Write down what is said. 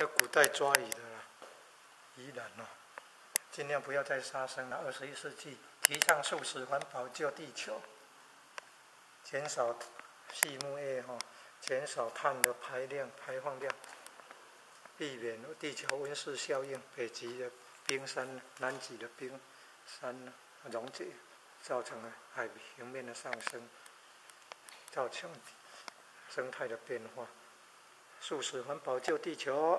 这古代抓鱼的啦，鱼人哦，尽量不要再杀生了。二十一世纪提倡素食环保救地球，减少畜牧业哈，减少碳的排量排放量，避免地球温室效应，北极的冰山、南极的冰山溶解，造成了海平面的上升，造成生态的变化。素食环保救地球。